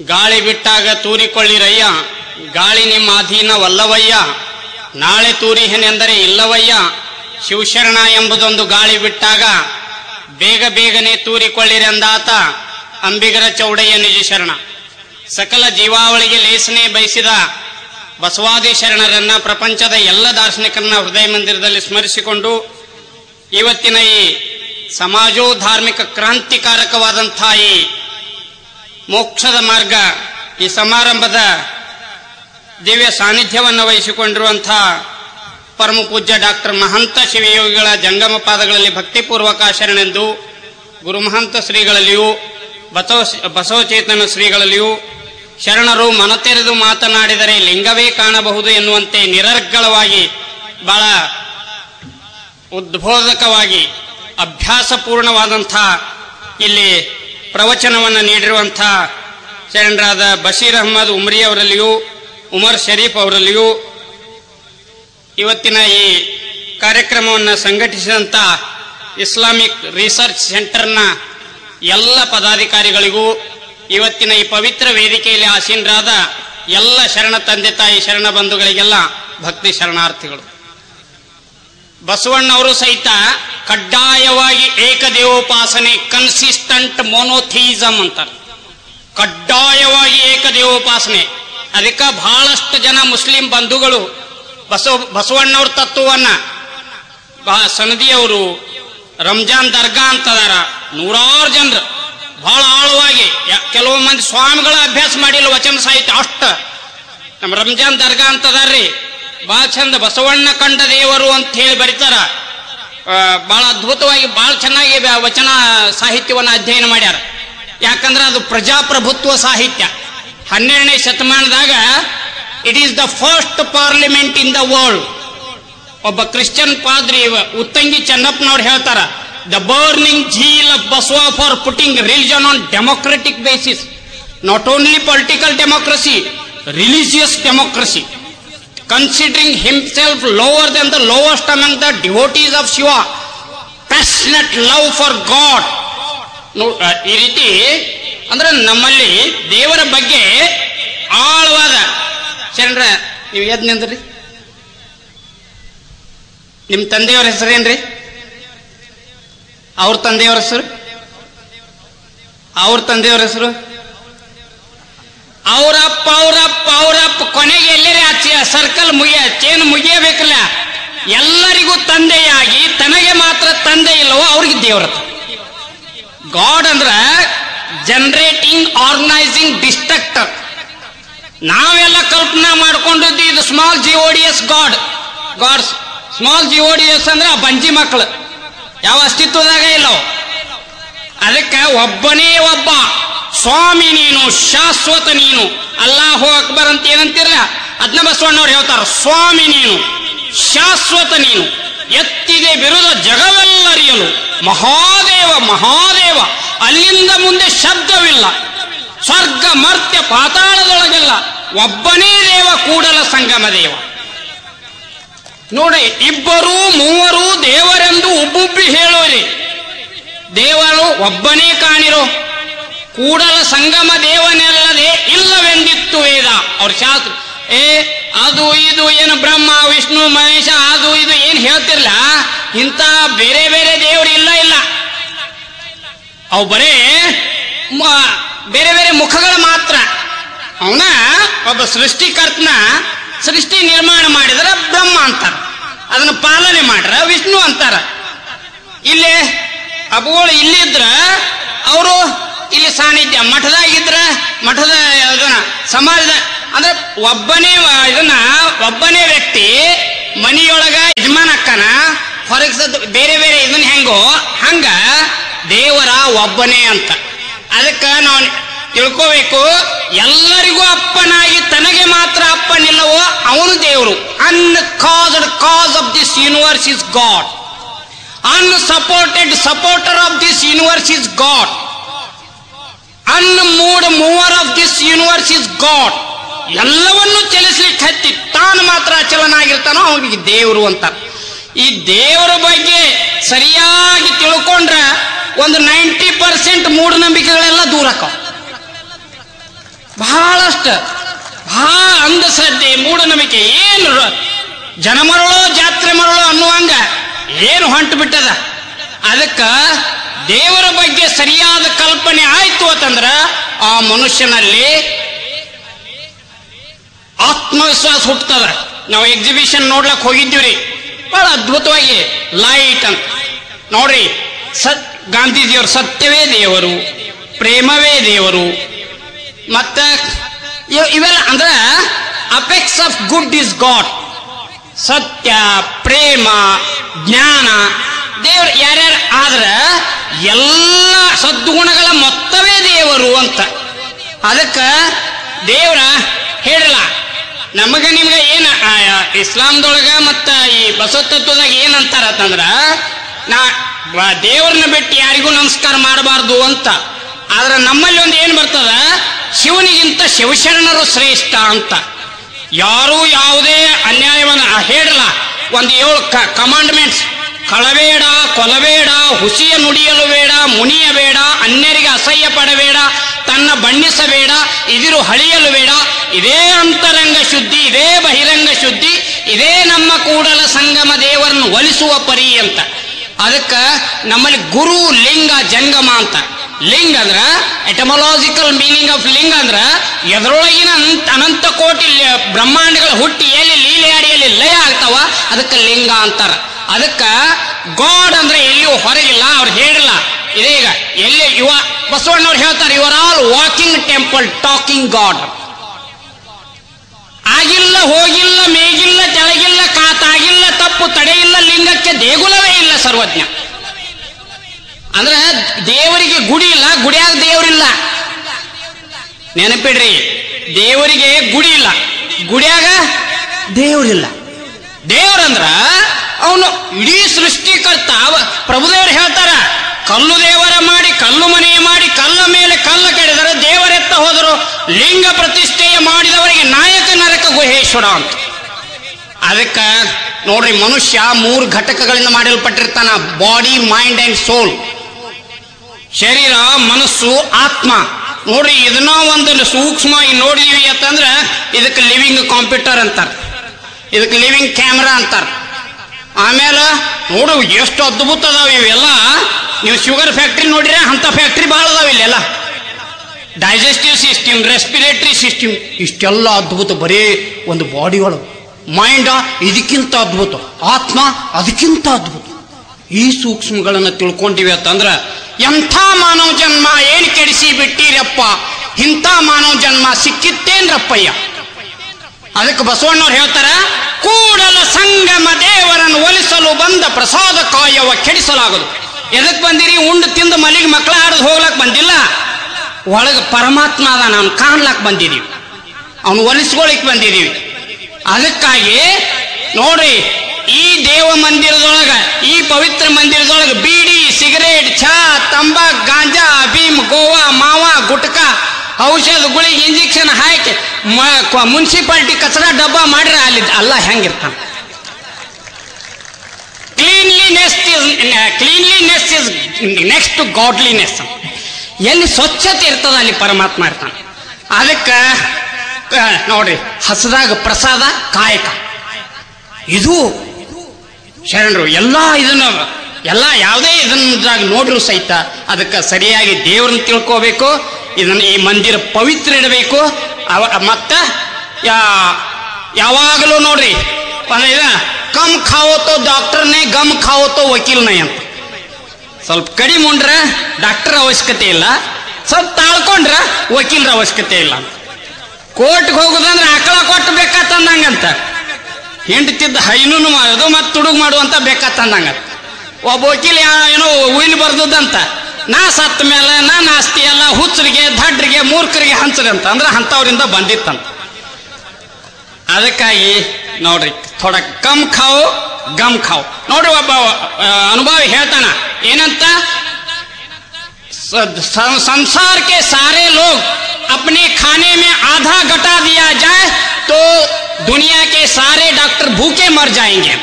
ಗಾಳಿ ಬಿಟ್ಟಾಗ ತೂರಿಕೊಳ್ಳಿರಯ್ಯ. ಗಾಳಿ ನಿಮ್ಮ ಅಧೀನವಲ್ಲವಯ್ಯ ನಾಳೆ ತೂರಿಹೆನೆಂದರೆ ಇಲ್ಲವಯ್ಯ. ಶಿವಶರಣ ಎಂಬುದೊಂದು ಗಾಳಿ ಬಿಟ್ಟಾಗ ಬೇಗ ಬೇಗನೆ ತೂರಿಕೊಳ್ಳಿರೆಂದಾತ ಅಂಬಿಗರ ಚೌಡಯ್ಯ ನಿಜ ಶರಣ ಸಕಲ ಜೀವಾವಳಿಗೆ ಲೇಸನೆ ಬಯಸಿದ ಬಸವಾದಿ ಶರಣರನ್ನ ಪ್ರಪಂಚದ ಎಲ್ಲ ದಾರ್ಶನಿಕರನ್ನ ಹೃದಯ ಮಂದಿರದಲ್ಲಿ ಸ್ಮರಿಸಿಕೊಂಡು ಇವತ್ತಿನ ಈ ಸಮಾಜೋ ಧಾರ್ಮಿಕ ಕ್ರಾಂತಿಕಾರಕವಾದಂಥ ಈ ಮೋಕ್ಷದ ಮಾರ್ಗ ಈ ಸಮಾರಂಭದ ದಿವ್ಯ ಸಾನ್ನಿಧ್ಯವನ್ನು ವಹಿಸಿಕೊಂಡಿರುವಂಥ ಪರಮ ಪೂಜ್ಯ ಡಾಕ್ಟರ್ ಮಹಂತ ಶಿವಯೋಗಿಗಳ ಜಂಗಮ ಪಾದಗಳಲ್ಲಿ ಭಕ್ತಿಪೂರ್ವಕ ಶರಣೆಂದು ಗುರುಮಹಂತ ಶ್ರೀಗಳಲ್ಲಿಯೂ ಬಸವ ಬಸವಚೇತನ ಶ್ರೀಗಳಲ್ಲಿಯೂ ಶರಣರು ಮನತೆರೆದು ಮಾತನಾಡಿದರೆ ಲಿಂಗವೇ ಕಾಣಬಹುದು ಎನ್ನುವಂತೆ ನಿರರ್ಗಳವಾಗಿ ಬಹಳ ಉದ್ಬೋಧಕವಾಗಿ ಅಭ್ಯಾಸಪೂರ್ಣವಾದಂಥ ಇಲ್ಲಿ ಪ್ರವಚನವನ್ನು ನೀಡಿರುವಂಥ ಶರಣರಾದ ಬಶೀರ್ ಅಹಮದ್ ಉಮ್ರಿ ಅವರಲ್ಲಿಯೂ, ಉಮರ್ ಶರೀಫ್ ಅವರಲ್ಲಿಯೂ ಇವತ್ತಿನ ಈ ಕಾರ್ಯಕ್ರಮವನ್ನು ಸಂಘಟಿಸಿದಂಥ ಇಸ್ಲಾಮಿಕ್ ರಿಸರ್ಚ್ ಸೆಂಟರ್ನ ಎಲ್ಲ ಪದಾಧಿಕಾರಿಗಳಿಗೂ ಇವತ್ತಿನ ಈ ಪವಿತ್ರ ವೇದಿಕೆಯಲ್ಲಿ ಆಸೀನರಾದ ಎಲ್ಲ ಶರಣ ತಂದೆ ತಾಯಿ ಶರಣ ಬಂಧುಗಳಿಗೆಲ್ಲ ಭಕ್ತಿ ಶರಣಾರ್ಥಿಗಳು. ಬಸವಣ್ಣವರು ಸಹಿತ ಕಡ್ಡಾಯವಾಗಿ ಏಕದೇವೋಪಾಸನೆ ಕನ್ಸಿಸ್ಟೆಂಟ್ ಮೊನೋಥೀಸಮ್ ಅಂತಾರೆ. ಕಡ್ಡಾಯವಾಗಿ ಏಕದೇವೋಪಾಸನೆ. ಅದಕ್ಕೆ ಬಹಳಷ್ಟು ಜನ ಮುಸ್ಲಿಂ ಬಂಧುಗಳು ಬಸವ ಬಸವಣ್ಣವ್ರ ತತ್ವವನ್ನ ಸನದಿಯವರು ರಂಜಾನ್ ದರ್ಗಾ ಅಂತದಾರ ನೂರಾರು ಜನರು. ಬಹಳ ಆಳವಾಗಿ ಕೆಲವು ಮಂದಿ ಸ್ವಾಮಿಗಳ ಅಭ್ಯಾಸ ಮಾಡಿಲ್ಲ ವಚನ ಸಾಹಿತ್ಯ ಅಷ್ಟ. ನಮ್ಮ ರಂಜಾನ್ ದರ್ಗಾ ಅಂತದಾರ್ರಿ. ಬಹಳ ಚಂದ ಬಸವಣ್ಣ ಕಂಡ ದೇವರು ಅಂತ ಹೇಳಿ ಬರೀತಾರ. ಬಹಳ ಅದ್ಭುತವಾಗಿ ಭಾಳ ಚೆನ್ನಾಗಿ ವಚನ ಸಾಹಿತ್ಯವನ್ನು ಅಧ್ಯಯನ ಮಾಡ್ಯಾರ. ಯಾಕಂದ್ರೆ ಅದು ಪ್ರಜಾಪ್ರಭುತ್ವ ಸಾಹಿತ್ಯ. ಹನ್ನೆರಡನೇ ಶತಮಾನದಾಗ it is the first parliament in the world ಒಬ್ಬ ಕ್ರಿಶ್ಚಿಯನ್ ಪಾದ್ರಿ ಉತ್ತಂಗಿ ಚೆನ್ನಪ್ಪನವ್ರು ಹೇಳ್ತಾರ the burning zeal of Basava for putting religion on democratic basis not only political democracy religious democracy considering himself lower than the lowest among the devotees of Shiva, passionate love for. ನೋ- ಆ, ಈ ರೀತಿ ಅಂದ್ರೆ ನಮ್ಮಲ್ಲಿ ದೇವರ ಬಗ್ಗೆ ಆಳವಾದ ಶರಣರ ನೀವು ಎದ್ ನಿಂದ್ರಿ ನಿಮ್ಮ ತಂದೆಯವರ ಹೆಸರೇನ್ರಿ ಅವ್ರ ತಂದೆಯವರ ಹೆಸರು? ಅವ್ರ ತಂದೆಯವರ ಹೆಸರು? ಅವರಪ್ಪ ಅವರಪ್ಪ ಅವರಪ್ಪ ಕೊನೆಗೆ ಎಲ್ಲರೇ ಆಚೆ? ಸರ್ಕಲ್ ತಂದೆಯಾಗಿ ತನಗೆ ಮಾತ್ರ ತಂದೆ ಇಲ್ಲವೋ ಅವ್ರಿಗೆ ದೇವ್ರ ಗಾಡ್ ಅಂದ್ರ ಜನರೇಟಿಂಗ್ ಆರ್ಗನೈಸಿಂಗ್ ಡಿಸ್ಟ್ರಕ್ಟರ್ ನಾವೆಲ್ಲ ಕಲ್ಪನಾ ಮಾಡ್ಕೊಂಡಿದ್ದು ಇದು small D S god. Gods small D S ಅಂದ್ರೆ ಆ ಬಂಜಿ ಮಕ್ಕಳು ಯಾವ ಅಸ್ತಿತ್ವದಾಗ ಇಲ್ಲವು. ಅದಕ್ಕೆ ಒಬ್ಬನೇ ಒಬ್ಬ, ಸ್ವಾಮಿ ನೀನು, ಶಾಶ್ವತ ನೀನು, ಅಲ್ಲಾಹು ಅಕ್ಬರ್ ಅಂತ ಏನಂತಿರಲ್ಲ ಅದನ್ನ ಬಸವಣ್ಣವ್ರು ಹೇಳ್ತಾರ, ಸ್ವಾಮಿ ನೀನು, ಶಾಶ್ವತ ನೀನು. ಎತ್ತಿದೆ ಬಿರುದ ಜಗವೆಲ್ಲರಿಯಲು ಮಹಾದೇವ ಮಹಾದೇವ, ಅಲ್ಲಿಂದ ಮುಂದೆ ಶಬ್ದವಿಲ್ಲ. ಸ್ವರ್ಗ, ಮರ್ತ್ಯ, ಪಾತಾಳದೊಳಗೆಲ್ಲ ಒಬ್ಬನೇ ದೇವ, ಕೂಡಲ ಸಂಗಮ ದೇವ. ನೋಡಿ, ಇಬ್ಬರು, ಮೂವರು ದೇವರೆಂದು ಉಬ್ಬುಬ್ಬಿ ಹೇಳೋರಿ. ದೇವರು ಒಬ್ಬನೇ ಕಾಣಿರೋ. ಕೂಡಲ ಸಂಗಮ ದೇವನೆಲ್ಲದೆ ಇಲ್ಲವೆಂದಿತ್ತು ವೇದ. ಅವ್ರ ಶಾಸ್ತ್ರ ಏ, ಅದು ಇದು ಏನು ಬ್ರಹ್ಮ, ವಿಷ್ಣು, ಮಹೇಶ, ಅದು ಇದು ಏನು ಹೇಳ್ತಿರ್ಲ? ಇಂಥ ಬೇರೆ ಬೇರೆ ದೇವರು ಇಲ್ಲ ಇಲ್ಲ. ಅವು ಬರೇ ಬೇರೆ ಬೇರೆ ಮುಖಗಳು ಮಾತ್ರ. ಅವನ ಒಬ್ಬ ಸೃಷ್ಟಿಕರ್ತನ ಸೃಷ್ಟಿ ನಿರ್ಮಾಣ ಮಾಡಿದ್ರ ಬ್ರಹ್ಮ ಅಂತಾರ. ಅದನ್ನ ಪಾಲನೆ ಮಾಡ್ರ ವಿಷ್ಣು ಅಂತಾರ. ಇಲ್ಲಿ ಅಬುಗಳು ಇಲ್ಲಿದ್ರ ಅವರು ಇಲ್ಲಿ ಸಾನ್ನಿಧ್ಯ ಮಠದಾಗಿದ್ರ ಮಠದ ಸಮಾಜದ ಅಂದ್ರೆ ಒಬ್ಬನೇ ಇದನ್ನ, ಒಬ್ಬನೇ ವ್ಯಕ್ತಿ ಮನಿಯೊಳಗ ಯಜಮಾನ ಅಕ್ಕನ ಹೊರಗೆ ಸದ್ ಬೇರೆ ಬೇರೆ ಇದನ್ನ ಹೆಂಗೋ, ಹಂಗ ದೇವರ ಒಬ್ಬನೇ ಅಂತ. ಅದಕ್ಕ ನಾವು ತಿಳ್ಕೋಬೇಕು, ಎಲ್ಲರಿಗೂ ಅಪ್ಪನಾಗಿ ತನಗೆ ಮಾತ್ರ ಅಪ್ಪನಿಲ್ಲವೋ ಅವನು ದೇವರು. Uncaused cause of this universe is god unsupported supporter of this universe is god unmoved mover of this universe is God. ಎಲ್ಲವನ್ನು ಚಲಿಸ್ಲಿಕ್ಕೆ ಹತ್ತಿ ತಾನು ಮಾತ್ರ ಅಚಲನಾಗಿರ್ತಾನೋ ಅವನಿಗೆ ದೇವರು ಅಂತ. ಈ ದೇವರ ಬಗ್ಗೆ ಸರಿಯಾಗಿ ತಿಳ್ಕೊಂಡ್ರೆ ಒಂದು ನೈಂಟಿ ಪರ್ಸೆಂಟ್ ಮೂಢನಂಬಿಕೆಗಳೆಲ್ಲ ದೂರ ಬಹಳಷ್ಟ, ಬಹಳ ಅಂಧಶ್ರದ್ಧೆ, ಮೂಢನಂಬಿಕೆ, ಏನು ರ- ಜನ ಮರಳೋ ಜಾತ್ರೆ ಮರಳೋ ಅನ್ನುವಂಗ ಏನು ಹೊಂಟು ಬಿಟ್ಟದ. ಅದಕ್ಕ ದೇವರ ಬಗ್ಗೆ ಸರಿಯಾದ ಕಲ್ಪನೆ ಆಯ್ತು ಅಂತಂದ್ರ ಆ ಮನುಷ್ಯನಲ್ಲಿ ಆತ್ಮವಿಶ್ವಾಸ ಹುಟ್ಟುತ್ತದ. ನಾವು ಎಕ್ಸಿಬಿಷನ್ ನೋಡ್ಲಕ್ ಹೋಗಿದ್ದೀವ್ರಿ. ಬಹಳ ಅದ್ಭುತವಾಗಿ ಲೈಟ್ ಅಂತ. ನೋಡ್ರಿ, ಸತ್, ಗಾಂಧೀಜಿಯವರು ಸತ್ಯವೇ ದೇವರು, ಪ್ರೇಮವೇ ದೇವರು. ಮತ್ತ, ಇವ್- ಇವೆಲ್ಲ ಅಂದ್ರ apex of good is god ಸತ್ಯ, ಪ್ರೇಮ, ಜ್ಞಾನ. ದೇವ್ರ ಯಾರ್ಯಾರು ಆದ್ರ, ಎಲ್ಲ ಸದ್ಗುಣಗಳ ಮೊತ್ತವೇ ದೇವರು ಅಂತ. ಅದಕ್ಕ ದೇವ್ರ ಹೇಳಿಲ್ಲ ನಮಗ ನಿಮ್ಗೆ ಏನ ಇಸ್ಲಾಂದೊಳಗ ಮತ್ತ ಈ ಬಸವತತ್ವದಾಗ ಏನಂತಾರ ಅಂತಂದ್ರ ನಾ ದೇವ್ರನ್ನ ಬಿಟ್ಟು ಯಾರಿಗೂ ನಮಸ್ಕಾರ ಮಾಡಬಾರ್ದು ಅಂತ. ಆದ್ರೆ ನಮ್ಮಲ್ಲಿ ಒಂದು ಏನ್ ಬರ್ತದ? ಶಿವನಿಗಿಂತ ಶಿವಶರಣರು ಶ್ರೇಷ್ಠ ಅಂತ. ಯಾರು ಯಾವುದೇ ಅನ್ಯಾಯವನ್ನ ಹೇಳಿಲ್ಲ. ಒಂದು ಏಳು ಕಮಾಂಡ್ಮೆಂಟ್ಸ್ ಕಳಬೇಡ, ಕೊಲಬೇಡ, ಹುಸಿಯ ನುಡಿಯಲು ಬೇಡ, ಮುನಿಯ ಬೇಡ, ಅನ್ಯರಿಗೆ ಅಸಹ್ಯ ಪಡಬೇಡ ತನ್ನ ಬಣ್ಣಿಸಬೇಡ, ಇದಿರು ಹಳಿಯಲು ಬೇಡ. ಇದೇ ಅಂತರಂಗ ಶುದ್ಧಿ, ಇದೇ ಬಹಿರಂಗ ಶುದ್ಧಿ, ಇದೇ ನಮ್ಮ ಕೂಡಲ ಸಂಗಮ ದೇವರನ್ನು ಒಲಿಸುವ ಪರಿ ಅಂತ. ಅದಕ್ಕೆ ನಮ್ಮಲ್ಲಿ ಗುರು ಲಿಂಗ ಜಂಗಮ ಅಂತ. ಲಿಂಗ ಅಂದ್ರ ಎಟಮಲಾಜಿಕಲ್ ಮೀನಿಂಗ್ ಆಫ್ ಲಿಂಗ ಅಂದ್ರ ಎದರೊಳಗಿನ ಅನಂತ ಕೋಟಿ ಬ್ರಹ್ಮಾಂಡಗಳ ಬ್ರಹ್ಮಾಂಡಗಳು ಹುಟ್ಟಿ ಎಲ್ಲಿ ಲೀಲೆ, ಅಡಿಯಲ್ಲಿ ಲಯ ಆಗ್ತಾವ, ಅದಕ್ಕೆ ಲಿಂಗ ಅಂತಾರ. ಅದಕ್ಕ ಗಾಡ್ ಅಂದ್ರೆ ಎಲ್ಲಿಯೂ ಹೊರಗಿಲ್ಲ, ಅವ್ರು ಹೇಳಿಲ್ಲ. ಇದೀಗ ಎಲ್ಲಿ ಯುವ ಬಸವಣ್ಣವ್ರು ಹೇಳ್ತಾರೆ you're all walking temple talking god ಆಗಿಲ್ಲ, ಹೋಗಿಲ್ಲ, ಮೇಗಿಲ್ಲ, ಕೆಳಗಿಲ್ಲ, ಕಾತಾಗಿಲ್ಲ, ತಪ್ಪು ತಡೆಯಿಲ್ಲ, ಲಿಂಗಕ್ಕೆ ದೇಗುಲವೇ ಇಲ್ಲ ಸರ್ವಜ್ಞ. ಅಂದ್ರೆ ದೇವರಿಗೆ ಗುಡಿ ಇಲ್ಲ, ಗುಡಿಯಾಗ ದೇವರಿಲ್ಲ. ನೆನಪಿಡ್ರಿ, ದೇವರಿಗೆ ಗುಡಿ ಇಲ್ಲ. ಗುಡಿಯಾಗ ದೇವರಿಲ್ಲ. ದೇವರಂದ್ರ ಅವನು ಇಡೀ ಸೃಷ್ಟಿಕರ್ತ ಅವ- ಪ್ರಭುದೇವರು ಹೇಳ್ತಾರ, ಕಲ್ಲು ದೇವರ ಮಾಡಿ, ಕಲ್ಲು ಮನೆ ಮಾಡಿ, ಕಲ್ಲ ಮೇಲೆ ಕಲ್ಲ ಕೆಡೆದರೆ ದೇವರೆತ್ತ ಹೋದರು. ಲಿಂಗ ಪ್ರತಿಷ್ಠೆಯ ಮಾಡಿದವರಿಗೆ ನಾಯಕ ನರಕ ಗುಹೇಶ್ವರ ಅಂತ. ಅದಕ್ಕೆ ನೋಡ್ರಿ, ಮನುಷ್ಯ ಮೂರು ಘಟಕಗಳಿಂದ ಮಾಡಲ್ಪಟ್ಟಿರ್ತಾನ, ಬಾಡಿ, ಮೈಂಡ್ ಅಂಡ್ ಸೋಲ್. ಶರೀರ, ಮನಸ್ಸು, ಆತ್ಮ. ನೋಡ್ರಿ, ಇದನ್ನ ಒಂದು ಸೂಕ್ಷ್ಮ ನೋಡಿದೀವಿ ಅಂತಂದ್ರೆ ಇದಕ್ಕೆ ಲಿವಿಂಗ್ ಕಾಂಪ್ಯೂಟರ್ ಅಂತಾರೆ. ಇದಕ್ಕೆ ಲಿವಿಂಗ್ ಕ್ಯಾಮ್ರಾ ಅಂತಾರ. ಆಮೇಲೆ ನೋಡು ಎಷ್ಟು ಅದ್ಭುತ ಅದಾವ ಇವೆಲ್ಲ. ನೀವು ಶುಗರ್ ಫ್ಯಾಕ್ಟ್ರಿ ನೋಡಿದ್ರೆ ಅಂಥ ಫ್ಯಾಕ್ಟ್ರಿ ಭಾಳ ಅದಾವ ಇಲ್ಲೆಲ್ಲ. ಡೈಜೆಸ್ಟಿವ್ ಸಿಸ್ಟಮ್ ರೆಸ್ಪಿರೇಟರಿ ಸಿಸ್ಟಮ್ ಇಷ್ಟೆಲ್ಲ ಅದ್ಭುತ, ಬರೀ ಒಂದು ಬಾಡಿ ಒಳಗೆ ಮೈಂಡ ಇದಕ್ಕಿಂತ ಅದ್ಭುತ, ಆತ್ಮ ಅದಕ್ಕಿಂತ ಅದ್ಭುತ. ಈ ಸೂಕ್ಷ್ಮಗಳನ್ನು ತಿಳ್ಕೊಂಡಿವಿ ಅಂತಂದ್ರ, ಎಂಥ ಮಾನವ ಜನ್ಮ ಏನ್ ಕೆಡಿಸಿ ಬಿಟ್ಟಿರಪ್ಪ ಇಂಥ ಮಾನವ ಜನ್ಮ ಸಿಕ್ಕಿತ್ತೇನ್ರಪ್ಪಯ್ಯ? ಅದಕ್ಕೆ ಬಸವಣ್ಣವ್ರು ಹೇಳ್ತಾರ, ಕೂಡಲ ಸಂಗಮ ದೇವರನ್ನು ಬಂದ ಪ್ರಸಾದ ಕಾಯವ ಕೆಡಿಸಲಾಗದು. ಎದಕ್ ಬಂದಿರಿ? ಉಂಡು ತಿಂದು ಮಲಿಗೆ ಮಕ್ಕಳ ಆಡದು ಹೋಗ್ಲಕ್ ಬಂದಿಲ್ಲ? ಒಳಗ ಪರಮಾತ್ಮ ಅದ ನಾವು ಕಾಣ್ಲಾಕ್ ಬಂದಿದೀವಿ. ಅವನು ಒಲಿಸ್ಕೊಳಿಕ್ ಬಂದಿದೀವಿ. ಅದಕ್ಕಾಗಿ ನೋಡ್ರಿ, ಈ ದೇವ ಮಂದಿರದೊಳಗ, ಈ ಪವಿತ್ರ ಮಂದಿರದೊಳಗ ಬೀಡಿ, ಸಿಗರೇಟ್, ಚಾ, ತಂಬಾಕ್, ಗಾಂಜಾ, ಭೀಮ್, ಗೋವಾ, ಮಾವ, ಗುಟ್ಕ, ಔಷಧ, ಗುಳಿ, ಇಂಜೆಕ್ಷನ್ ಹಾಕಿ ಮುನ್ಸಿಪಾಲ್ಟಿ ಕಚರ ಡಬ್ಬ ಮಾಡ್ರೆ ಅಲ್ಲಿ ಅಲ್ಲ ಹೆಂಗಿರ್ತಾನ? Cleanliness cleanliness is next to godliness ಎಲ್ಲಿ ಸ್ವಚ್ಛತೆ ಇರ್ತದ ಅಲ್ಲಿ ಪರಮಾತ್ಮ ಇರ್ತಾನೆ. ಅದಕ್ಕೆ ನೋಡ್ರಿ ಹಸದಾಗ ಪ್ರಸಾದ, ಕಾಯಕ. ಇದು ಶರಣರು, ಎಲ್ಲ ಇದನ್ನ, ಎಲ್ಲ ಯಾವುದೇ ಇದನ್ನ ನೋಡ್ರು ಸಹಿತ ಅದಕ್ಕೆ ಸರಿಯಾಗಿ ದೇವ್ರನ್ನ ತಿಳ್ಕೋಬೇಕು, ಇದನ್ನ ಈ ಮಂದಿರ ಪವಿತ್ರ ಇಡಬೇಕು, ಅವ, ಮತ್ತ ಯಾವಾಗಲೂ ನೋಡ್ರಿ ಒಂದು ಖಾವೋ ತೋ ಡಾಕ್ಟರ್ ಡಾಕ್ಟರ್ನೇ ಗಮ್ ವಕೀಲ್ ವಕೀಲ್ನೇ ಅಂತ. ಸ್ವಲ್ಪ ಕಡಿಮೆ ಉಂಡ್ರೆ ಡಾಕ್ಟರ್ ಅವಶ್ಯಕತೆ ಇಲ್ಲ, ಸ್ವಲ್ಪ ತಾಳ್ಕೊಂಡ್ರ ವಕೀಲರ ಅವಶ್ಯಕತೆ ಇಲ್ಲ ಅಂತ. ಕೋರ್ಟ್ಗೆ ಹೋಗುದಂದ್ರೆ ಆಕಳ ಕೊಟ್ಟು ಬೇಕಾತಂದಂಗಂತ ಹೆಂಡತಿದ್ದ ಹೈನೂನು ಮಾಡೋದು ಮತ್ತು ತುಡುಗ್ ಮಾಡುವಂತ ಬೇಕಾತಂದಂಗ ಒಬ್ಬ ವಕೀಲ ಏನೋ ಉಯಿಲ್ ಬರ್ದದಂತ. ನಾ ಸತ್ತ ಮೇಲೆ, ನಾ ನಾಸ್ತಿ ಎಲ್ಲ ಹುಚ್ಚರಿಗೆ, ದಡ್ರಿಗೆ, ಮೂರ್ಖರಿಗೆ ಹಂಚರಿ ಅಂತ ಅಂದ್ರೆ ಅಂಥವ್ರಿಂದ ಬಂದಿತ್ತಂತ. ಅದಕ್ಕಾಗಿ ನೋಡ್ರಿ ಥೋಡ ಕಮ್ ಖಾವು ಗಮ್ ಖಾವು ನೋಡ್ರಿ ಒಬ್ಬ ಆ, ಅನುಭವಿ ಹೇಳ್ತಾನ ಏನಂತ स- स- संसार के सारे लोग अपने खाने में आधा घटा दिया जाए तो दुनिया के सारे डॉक्टर भूखे मर जाएंगे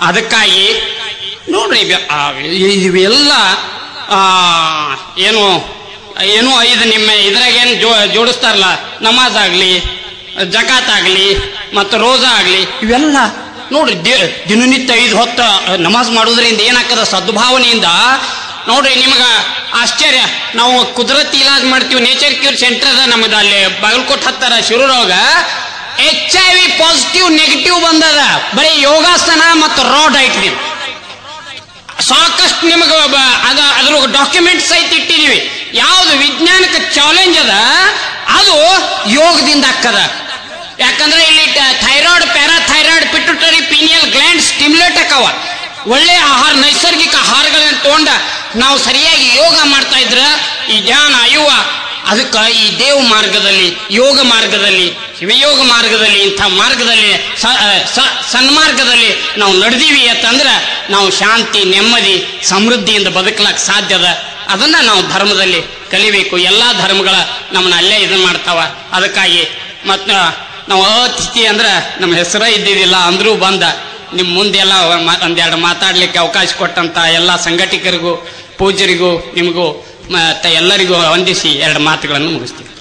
ಅದಕ್ಕಾಗಿ ನೋಡ್ರಿ ಇವೆ- ಆ, ಇವೆಲ್ಲ ಆ, ಏನು ಏನೋ ಐದು ನಿಮ್ಮ ಇದ್ರಾಗ ಏನು ಜೋ ಜೋಡಿಸ್ತಾರಲ್ಲ ನಮಾಜ್ ಆಗಲಿ ಜಕಾತ್ ಆಗಲಿ, ಮತ್ತು ರೋಜಾ ಆಗಲಿ, ಇವೆಲ್ಲ ನೋಡ್ರಿ ದಿನನಿತ್ಯ ಐದು ಹೊತ್ತ ನಮಾಜ್ ಮಾಡೋದ್ರಿಂದ ಏನಾಗ್ತದ? ಸದ್ಭಾವನೆಯಿಂದ. ನೋಡ್ರಿ ನಿಮಗೆ ಆಶ್ಚರ್ಯ. ನಾವು ಕುದರತಿ ಇಲಾಜ್ ಮಾಡ್ತೀವಿ, ನೇಚರ್ ಕ್ಯೂರ್ ಸೆಂಟರ್ ಅದ ನಮ್ದು, ಅಲ್ಲಿ ಬಾಗಲಕೋಟ್ ಹತ್ತಾರ ಶಿರೂರೊಳಗ. H I V positive negative ಬಂದದ. ಬರೀ ಯೋಗಾಸನ ಮತ್ತು ರಾ ಡೈಟ್ ನೀವು ಸಾಕಷ್ಟು ನಿಮಗೆ ಅದ ಅದ್ರ ಡಾಕ್ಯುಮೆಂಟ್ ಸಹಿತ ಇಟ್ಟಿದೀವಿ. ಯಾವ್ದು ವಿಜ್ಞಾನಕ್ಕೆ ಚಾಲೆಂಜ್ ಅದ, ಅದು ಯೋಗದಿಂದ ಅಕ್ಕದ ಯಾಕಂದ್ರೆ ಇಲ್ಲಿ thyroid parathyroid pituitary pineal gland stimulate ಆಕವ. ಒಳ್ಳೆ ಆಹಾರ, ನೈಸರ್ಗಿಕ ಆಹಾರಗಳನ್ನ ತಗೊಂಡ ನಾವು ಸರಿಯಾಗಿ ಯೋಗ ಮಾಡ್ತಾ ಇದ್ರ, ಈ ಧ್ಯಾನ ಯುವ ಅದಕ್ಕೆ ಈ ದೇವ ಮಾರ್ಗದಲ್ಲಿ, ಯೋಗ ಮಾರ್ಗದಲ್ಲಿ, ಶಿವಯೋಗ ಮಾರ್ಗದಲ್ಲಿ, ಇಂಥ ಮಾರ್ಗದಲ್ಲಿ ಸನ್ಮಾರ್ಗದಲ್ಲಿ ನಾವು ನಡೆದೀವಿ ಅಂತಂದ್ರೆ ನಾವು ಶಾಂತಿ, ನೆಮ್ಮದಿ, ಸಮೃದ್ಧಿಯಿಂದ ಬದುಕಲಾಕ ಸಾಧ್ಯದ ಅದನ್ನ ನಾವು ಧರ್ಮದಲ್ಲಿ ಕಲಿಬೇಕು. ಎಲ್ಲಾ ಧರ್ಮಗಳ ನಮ್ಮನ್ನ ಅಲ್ಲೇ ಇದನ್ನ ಮಾಡ್ತಾವ. ಅದಕ್ಕಾಗಿ ಮತ್ತ ನಾವು ಅತಿಥಿ ಅಂದ್ರೆ ನಮ್ಮ ಹೆಸರೇ ಇದ್ದಿದ್ದಿಲ್ಲ, ಅಂದ್ರೂ ಬಂದ. ನಿಮ್ಮ ಮುಂದೆಲ್ಲ ಒಂದೆರಡು ಮಾತಾಡ್ಲಿಕ್ಕೆ ಅವಕಾಶ ಕೊಟ್ಟಂತ ಎಲ್ಲ ಸಂಘಟಕರಿಗೂ ಪೂಜರಿಗೂ ನಿಮಗೂ ಎಲ್ಲರಿಗೂ ವಂದಿಸಿ ಎರಡು ಮಾತುಗಳನ್ನು ಮುಗಿಸ್ತೀನಿ.